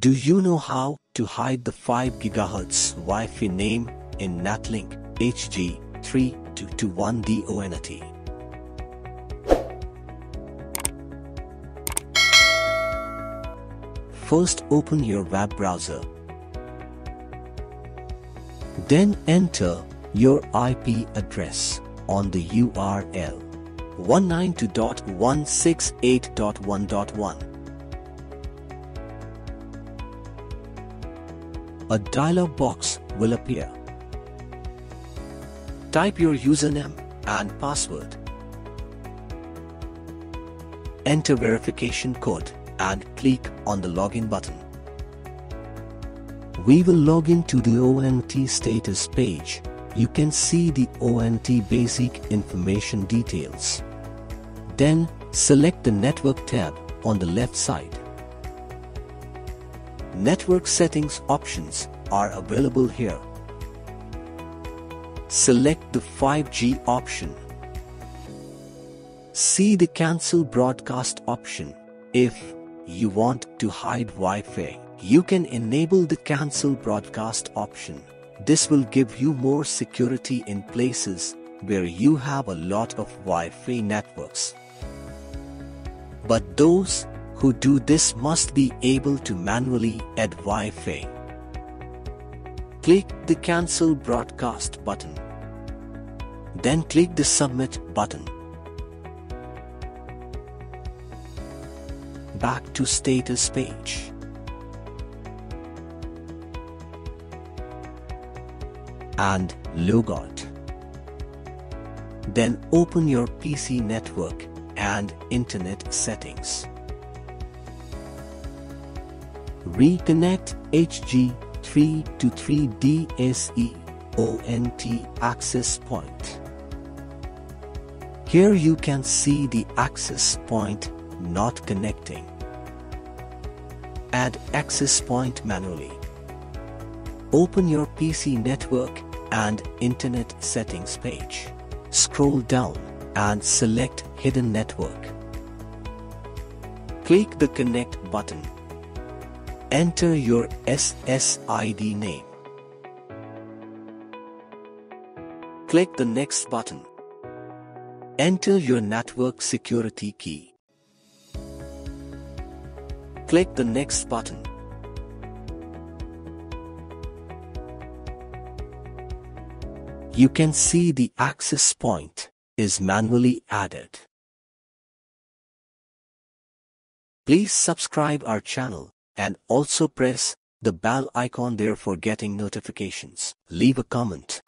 Do you know how to hide the 5 GHz Wi-Fi name in Netlink HG3221DONT? First open your web browser. Then enter your IP address on the URL 192.168.1.1. A dialog box will appear. Type your username and password. Enter verification code and click on the login button. We will log into the ONT status page. You can see the ONT basic information details. Then select the network tab on the left side. Network settings options are available here. Select the 5G option. See the cancel broadcast option. If you want to hide Wi-Fi, you can enable the cancel broadcast option. This will give you more security in places where you have a lot of Wi-Fi networks. But those who do this must be able to manually add Wi-Fi. Click the cancel broadcast button. Then click the submit button. Back to status page. And log out. Then open your PC network and internet settings. Reconnect HG3 to 3DSE ONT access point. Here you can see the access point not connecting. Add access point manually. Open your PC network and internet settings page. Scroll down and select hidden network. Click the connect button. Enter your SSID name. Click the next button. Enter your network security key. Click the next button. You can see the access point is manually added. Please subscribe our channel and also press the bell icon there for getting notifications. Leave a comment.